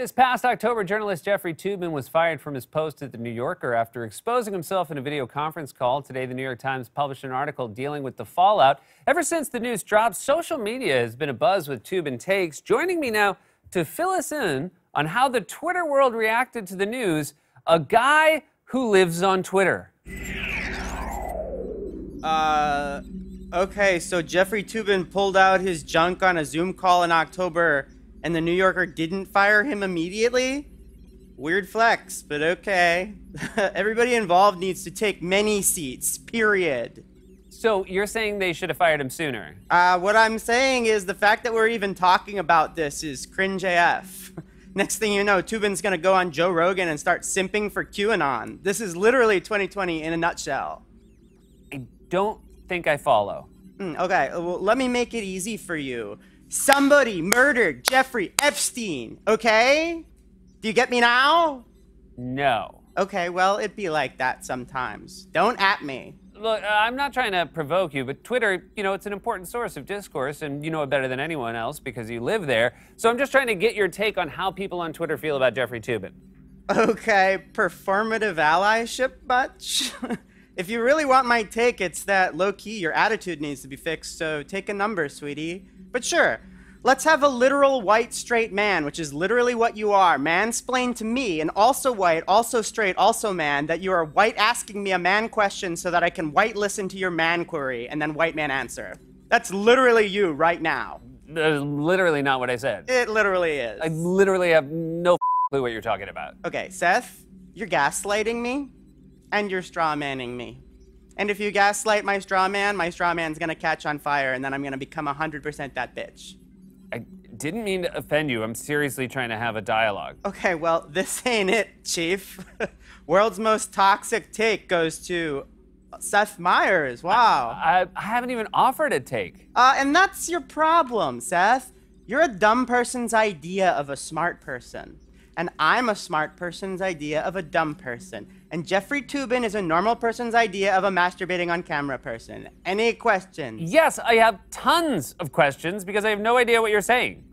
This past October, journalist Jeffrey Toobin was fired from his post at The New Yorker after exposing himself in a video conference call. Today, The New York Times published an article dealing with the fallout. Ever since the news dropped, social media has been abuzz with Toobin takes. Joining me now to fill us in on how the Twitter world reacted to the news, a guy who lives on Twitter. Uh, okay, so Jeffrey Toobin pulled out his junk on a Zoom call in October and the New Yorker didn't fire him immediately? Weird flex, but okay. Everybody involved needs to take many seats, period. So you're saying they should have fired him sooner? Uh, what I'm saying is the fact that we're even talking about this is cringe AF. Next thing you know, Toobin's gonna go on Joe Rogan and start simping for QAnon. This is literally 2020 in a nutshell. I don't think I follow. Mm, okay, well, let me make it easy for you. Somebody murdered Jeffrey Epstein, okay? Do you get me now? No. Okay, well, it'd be like that sometimes. Don't at me. Look, uh, I'm not trying to provoke you, but Twitter, you know, it's an important source of discourse, and you know it better than anyone else because you live there. So I'm just trying to get your take on how people on Twitter feel about Jeffrey Toobin. Okay, performative allyship much? if you really want my take, it's that low key, your attitude needs to be fixed, so take a number, sweetie. But sure, let's have a literal white straight man, which is literally what you are, mansplain to me, and also white, also straight, also man, that you are white asking me a man question so that I can white listen to your man query and then white man answer. That's literally you right now. That's literally not what I said. It literally is. I literally have no clue what you're talking about. Okay, Seth, you're gaslighting me and you're straw manning me. And if you gaslight my straw man, my straw man's gonna catch on fire, and then I'm gonna become 100% that bitch. I didn't mean to offend you. I'm seriously trying to have a dialogue. Okay, well, this ain't it, Chief. World's most toxic take goes to Seth Meyers. Wow. I, I haven't even offered a take. Uh, and that's your problem, Seth. You're a dumb person's idea of a smart person and I'm a smart person's idea of a dumb person. And Jeffrey Toobin is a normal person's idea of a masturbating on camera person. Any questions? Yes, I have tons of questions because I have no idea what you're saying.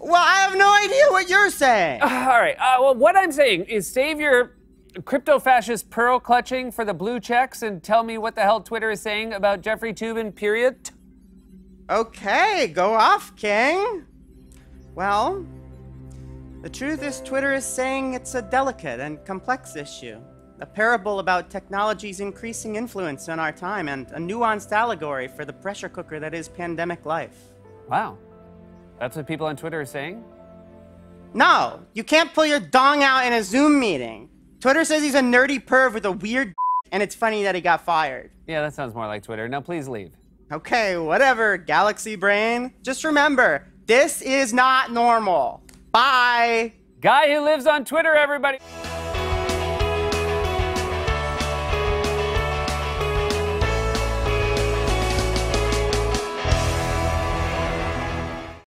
Well, I have no idea what you're saying. all right. Uh, well, what I'm saying is save your crypto fascist pearl clutching for the blue checks and tell me what the hell Twitter is saying about Jeffrey Toobin, period. Okay, go off, King. Well, the truth is, Twitter is saying it's a delicate and complex issue, a parable about technology's increasing influence in our time, and a nuanced allegory for the pressure cooker that is pandemic life. Wow. That's what people on Twitter are saying? No, you can't pull your dong out in a Zoom meeting. Twitter says he's a nerdy perv with a weird and it's funny that he got fired. Yeah, that sounds more like Twitter. Now please leave. Okay, whatever, Galaxy Brain. Just remember, this is not normal. Bye. Guy who lives on Twitter, everybody.